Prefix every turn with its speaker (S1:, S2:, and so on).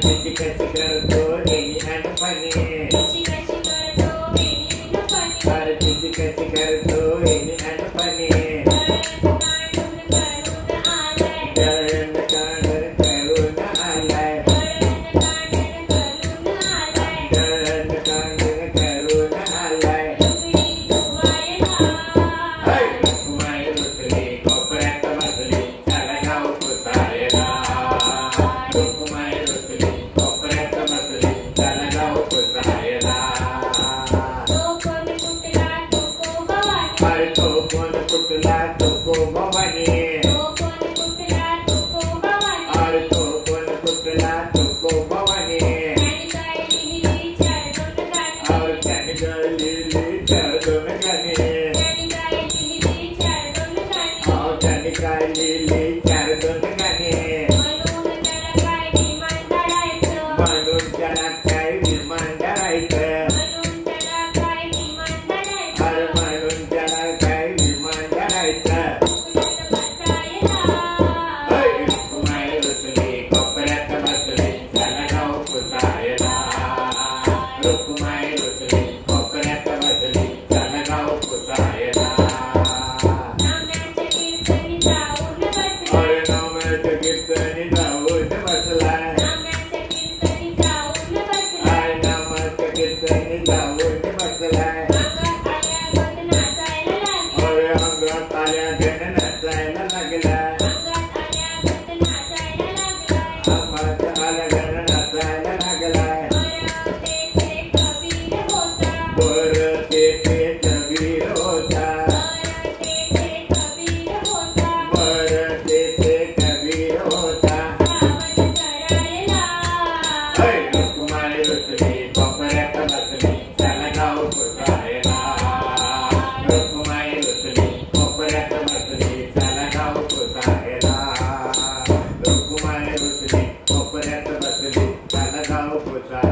S1: Thank you.
S2: power.
S1: with that.